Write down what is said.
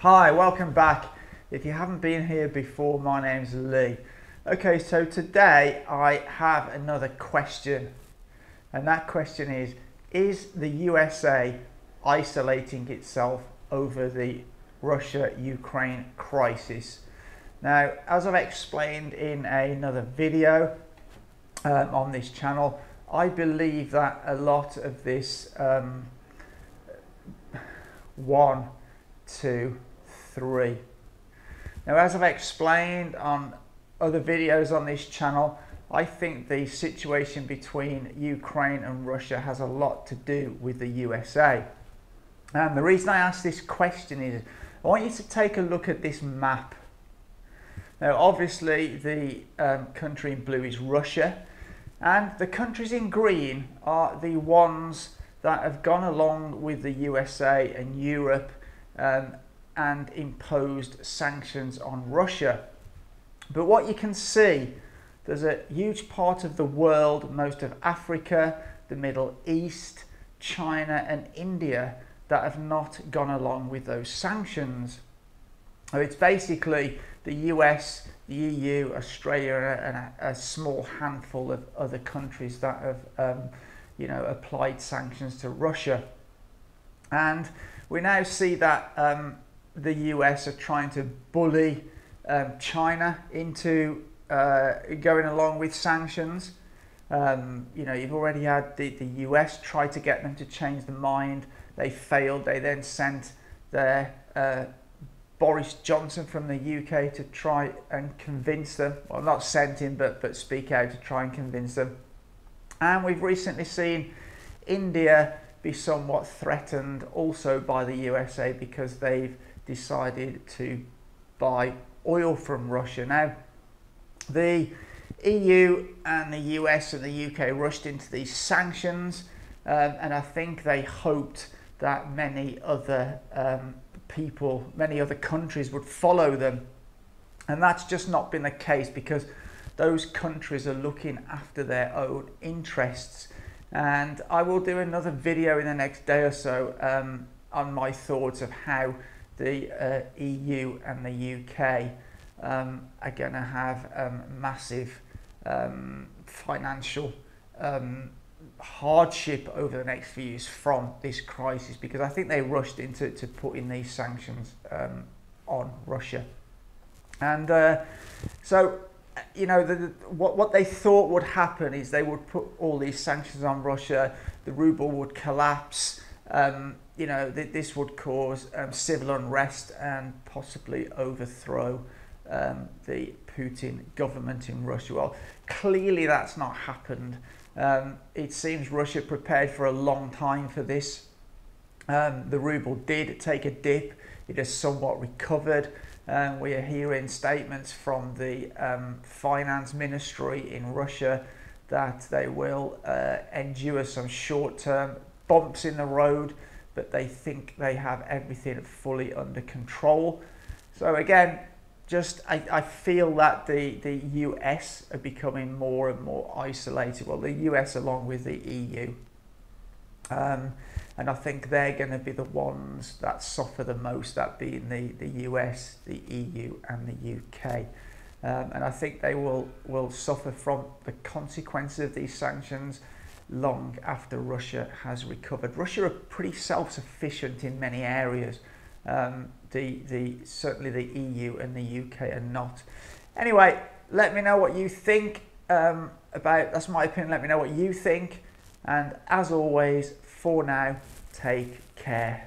Hi, welcome back. If you haven't been here before, my name's Lee. Okay, so today I have another question, and that question is Is the USA isolating itself over the Russia Ukraine crisis? Now, as I've explained in another video um, on this channel, I believe that a lot of this um, one, two, three. Now, as I've explained on other videos on this channel, I think the situation between Ukraine and Russia has a lot to do with the USA. And the reason I ask this question is I want you to take a look at this map. Now, obviously, the um, country in blue is Russia, and the countries in green are the ones that have gone along with the USA and Europe um, and imposed sanctions on Russia. But what you can see, there's a huge part of the world, most of Africa, the Middle East, China, and India that have not gone along with those sanctions. So it's basically the US, the EU, Australia, and a, a small handful of other countries that have, um, you know, applied sanctions to Russia. And we now see that um, the US are trying to bully um, China into uh, going along with sanctions. Um, you know, you've already had the, the US try to get them to change their mind. They failed. They then sent their uh, Boris Johnson from the UK to try and convince them. Well, not sent him, but, but speak out to try and convince them. And we've recently seen India be somewhat threatened also by the USA because they've decided to buy oil from Russia. Now, the EU and the US and the UK rushed into these sanctions, um, and I think they hoped that many other um, people, many other countries would follow them. And that's just not been the case because those countries are looking after their own interests. And I will do another video in the next day or so um, on my thoughts of how the uh, EU and the UK um, are going to have um, massive um, financial um, hardship over the next few years from this crisis because I think they rushed into to putting these sanctions um, on Russia. And uh, so, you know, the, the, what, what they thought would happen is they would put all these sanctions on Russia, the ruble would collapse, um, you know, th- this would cause um, civil unrest and possibly overthrow um, the Putin government in Russia. Well, clearly that's not happened. Um, it seems Russia prepared for a long time for this. Um, the ruble did take a dip. It has somewhat recovered. Um, we are hearing statements from the um, finance ministry in Russia that they will uh, endure some short-term bumps in the road but they think they have everything fully under control. So again, just I, I feel that the, the US are becoming more and more isolated. Well, the US along with the EU. Um, and I think they're going to be the ones that suffer the most, that being the, the US, the EU, and the UK. Um, and I think they will, will suffer from the consequences of these sanctions long after Russia has recovered. Russia are pretty self-sufficient in many areas. Um, the, the, certainly the EU and the UK are not. Anyway, let me know what you think um, about, that's my opinion, let me know what you think. And as always, for now, take care.